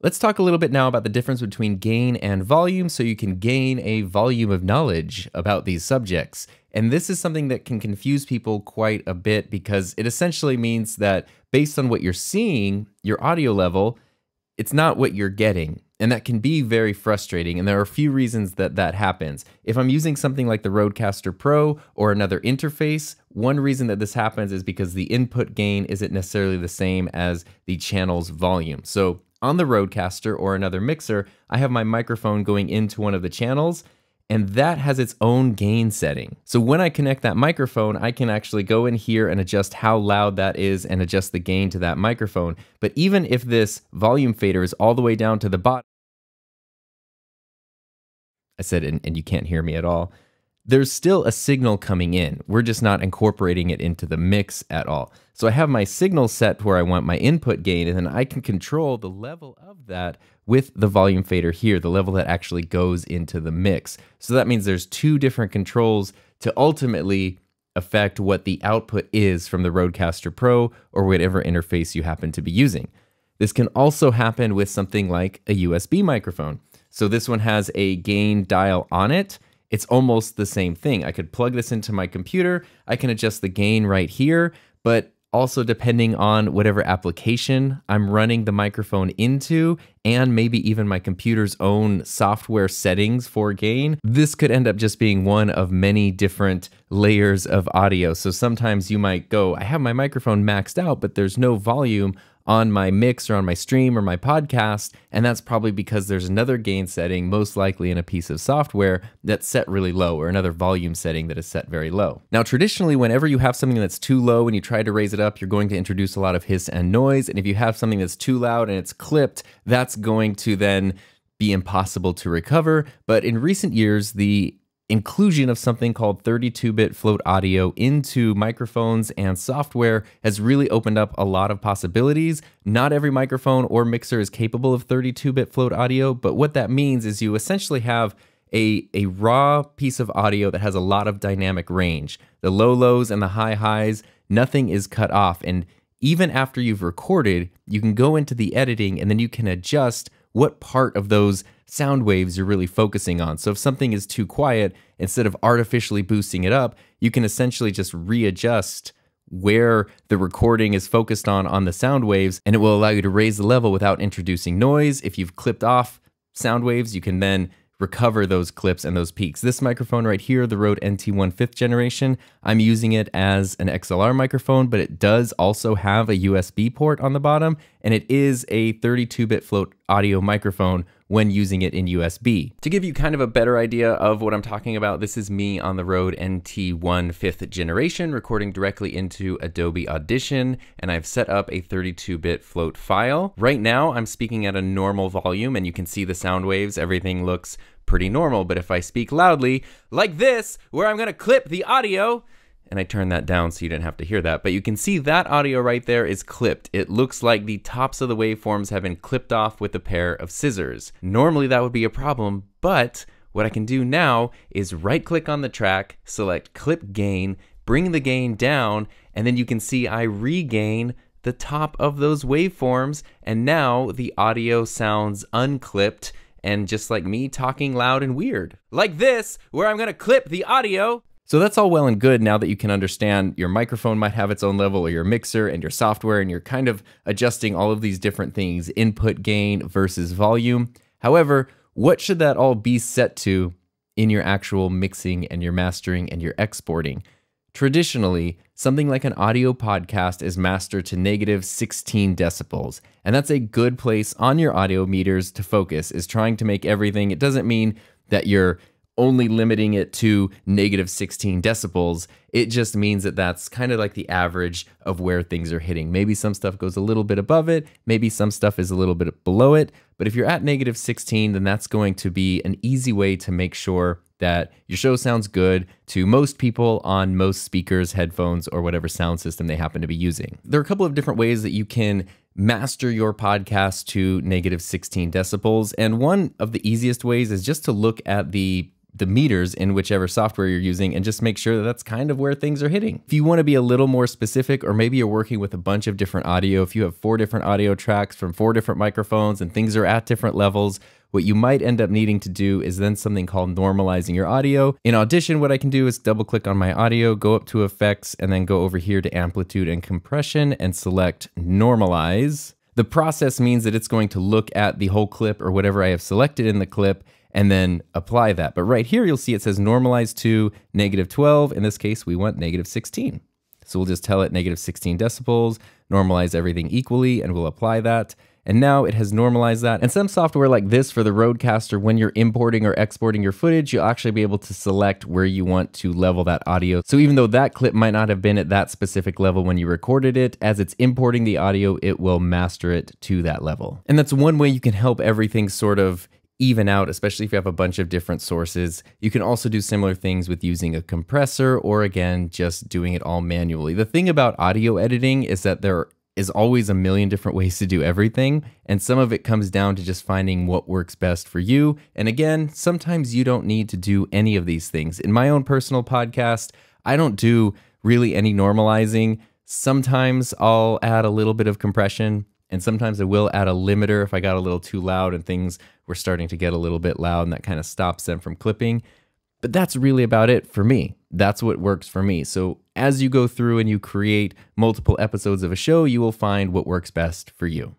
Let's talk a little bit now about the difference between gain and volume so you can gain a volume of knowledge about these subjects. And this is something that can confuse people quite a bit because it essentially means that based on what you're seeing, your audio level, it's not what you're getting. And that can be very frustrating. And there are a few reasons that that happens. If I'm using something like the Rodecaster Pro or another interface, one reason that this happens is because the input gain isn't necessarily the same as the channel's volume. So on the Rodecaster or another mixer, I have my microphone going into one of the channels and that has its own gain setting. So when I connect that microphone, I can actually go in here and adjust how loud that is and adjust the gain to that microphone. But even if this volume fader is all the way down to the bottom, I said, and, and you can't hear me at all, there's still a signal coming in. We're just not incorporating it into the mix at all. So I have my signal set where I want my input gain, and then I can control the level of that with the volume fader here, the level that actually goes into the mix. So that means there's two different controls to ultimately affect what the output is from the Rodecaster Pro or whatever interface you happen to be using. This can also happen with something like a USB microphone. So this one has a gain dial on it, it's almost the same thing. I could plug this into my computer, I can adjust the gain right here, but also depending on whatever application I'm running the microphone into, and maybe even my computer's own software settings for gain, this could end up just being one of many different layers of audio. So sometimes you might go, I have my microphone maxed out, but there's no volume on my mix or on my stream or my podcast. And that's probably because there's another gain setting, most likely in a piece of software, that's set really low or another volume setting that is set very low. Now, traditionally, whenever you have something that's too low and you try to raise it up, you're going to introduce a lot of hiss and noise. And if you have something that's too loud and it's clipped, that's going to then be impossible to recover. But in recent years, the inclusion of something called 32 bit float audio into microphones and software has really opened up a lot of possibilities. Not every microphone or mixer is capable of 32 bit float audio, but what that means is you essentially have a, a raw piece of audio that has a lot of dynamic range. The low lows and the high highs, nothing is cut off. And even after you've recorded, you can go into the editing and then you can adjust what part of those sound waves you're really focusing on. So if something is too quiet, instead of artificially boosting it up, you can essentially just readjust where the recording is focused on on the sound waves and it will allow you to raise the level without introducing noise. If you've clipped off sound waves, you can then recover those clips and those peaks. This microphone right here, the Rode NT1 fifth generation, I'm using it as an XLR microphone, but it does also have a USB port on the bottom, and it is a 32-bit float audio microphone when using it in USB. To give you kind of a better idea of what I'm talking about, this is me on the Rode NT1 5th generation recording directly into Adobe Audition, and I've set up a 32-bit float file. Right now, I'm speaking at a normal volume, and you can see the sound waves. Everything looks pretty normal, but if I speak loudly, like this, where I'm gonna clip the audio, and I turned that down so you didn't have to hear that. But you can see that audio right there is clipped. It looks like the tops of the waveforms have been clipped off with a pair of scissors. Normally that would be a problem, but what I can do now is right click on the track, select clip gain, bring the gain down, and then you can see I regain the top of those waveforms, and now the audio sounds unclipped and just like me talking loud and weird. Like this, where I'm gonna clip the audio so that's all well and good now that you can understand your microphone might have its own level or your mixer and your software, and you're kind of adjusting all of these different things input gain versus volume. However, what should that all be set to in your actual mixing and your mastering and your exporting? Traditionally, something like an audio podcast is mastered to negative 16 decibels, and that's a good place on your audio meters to focus, is trying to make everything. It doesn't mean that you're only limiting it to negative 16 decibels, it just means that that's kind of like the average of where things are hitting. Maybe some stuff goes a little bit above it, maybe some stuff is a little bit below it. But if you're at negative 16, then that's going to be an easy way to make sure that your show sounds good to most people on most speakers, headphones, or whatever sound system they happen to be using. There are a couple of different ways that you can master your podcast to negative 16 decibels. And one of the easiest ways is just to look at the the meters in whichever software you're using and just make sure that that's kind of where things are hitting. If you want to be a little more specific, or maybe you're working with a bunch of different audio, if you have four different audio tracks from four different microphones and things are at different levels, what you might end up needing to do is then something called normalizing your audio. In Audition, what I can do is double click on my audio, go up to effects, and then go over here to amplitude and compression and select normalize. The process means that it's going to look at the whole clip or whatever I have selected in the clip and then apply that. But right here, you'll see it says normalize to negative 12. In this case, we want negative 16. So we'll just tell it negative 16 decibels, normalize everything equally, and we'll apply that. And now it has normalized that. And some software like this for the Rodecaster, when you're importing or exporting your footage, you'll actually be able to select where you want to level that audio. So even though that clip might not have been at that specific level when you recorded it, as it's importing the audio, it will master it to that level. And that's one way you can help everything sort of even out, especially if you have a bunch of different sources. You can also do similar things with using a compressor or again, just doing it all manually. The thing about audio editing is that there is always a million different ways to do everything. And some of it comes down to just finding what works best for you. And again, sometimes you don't need to do any of these things. In my own personal podcast, I don't do really any normalizing. Sometimes I'll add a little bit of compression, and sometimes I will add a limiter if I got a little too loud and things were starting to get a little bit loud, and that kind of stops them from clipping. But that's really about it for me. That's what works for me. So as you go through and you create multiple episodes of a show, you will find what works best for you.